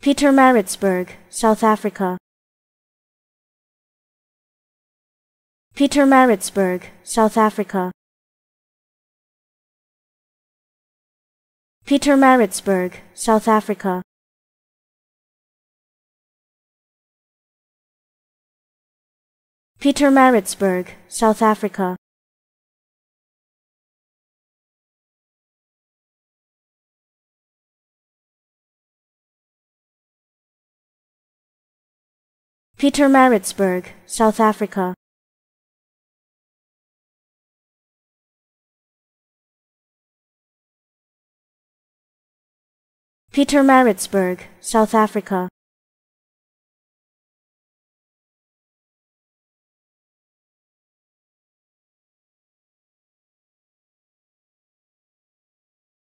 Pietermaritzburg, South Africa. Pietermaritzburg, South Africa. Pietermaritzburg, South Africa. Pietermaritzburg, South Africa. Pietermaritzburg, South Africa. Pietermaritzburg, South Africa.